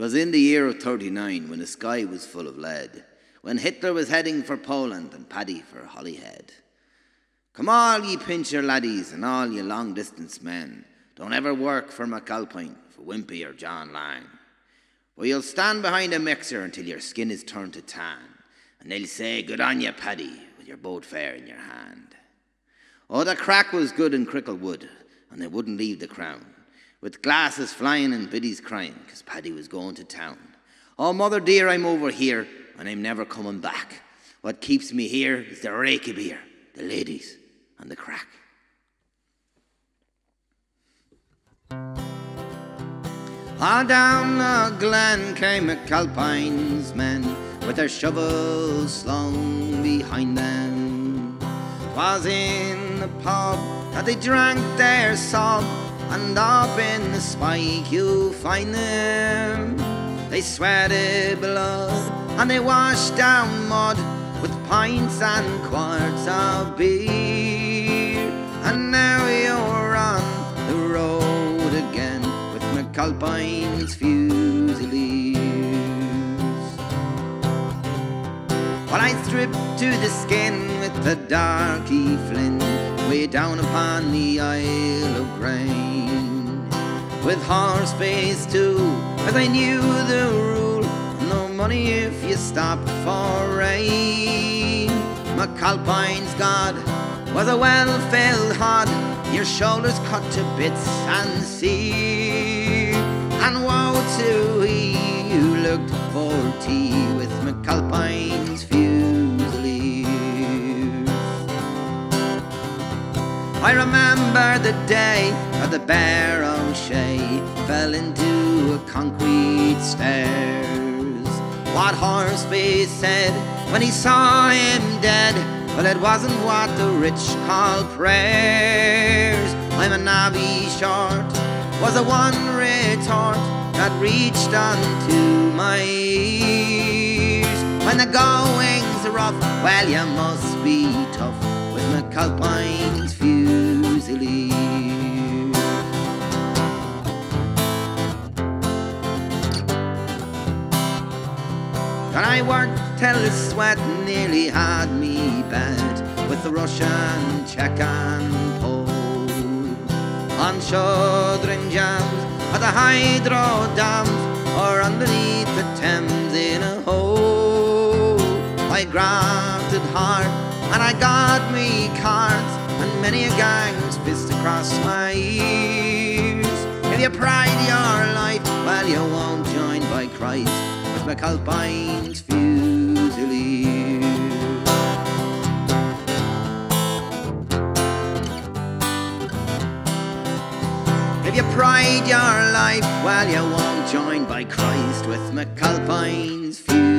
'Twas in the year of 39 when the sky was full of lead, when Hitler was heading for Poland and Paddy for Holyhead. Come all ye pincher laddies and all ye long distance men, don't ever work for McAlpine, for Wimpey or John Laing. For you'll stand behind a mixer until your skin is turned to tan, and they'll say, Good on ye, Paddy, with your boat fare in your hand. Oh, the crack was good in Cricklewood, and they wouldn't leave the crown, with glasses flying and biddies crying, 'cause Paddy was going to town. Oh, mother dear, I'm over here, and I'm never coming back. What keeps me here is the rake of beer, the ladies, and the crack. All down the glen came McAlpine's men with their shovels slung behind them. 'Twas in the pub that they drank their sob, and up in the spike you find them. They sweated blood and they washed down mud with pints and quarts of beer. And now you're on the road again with McAlpine's Fusiliers. While I stripped to the skin with the Darky Finn way down upon the Isle of Grain. With Horseface Toole, as I knew the rule, no money if you stopped for rain. McAlpine's God was a well-filled hod, your shoulders cut to bits and see. And woe to he who looked for tea with McAlpine's I remember the day that the Bear O'Shea fell into a concrete stairs. What Horseface said when he saw him dead, well, it wasn't what the rich call prayers. I'm a navvy short, was the one retort that reached onto my ears. When the going's rough, well, you must be tough McAlpine's Fusiliers. And I worked till the sweat nearly had me bad with the Russian Czech and pull. On shuddering jams at the hydro dams or underneath the Thames in a hole. I grafted hard and I got many a gang's fist across my ears. If you pride your life, well, you won't join by Christ with McAlpine's Fusiliers. If you pride your life, well, you won't join by Christ with McAlpine's Fusiliers.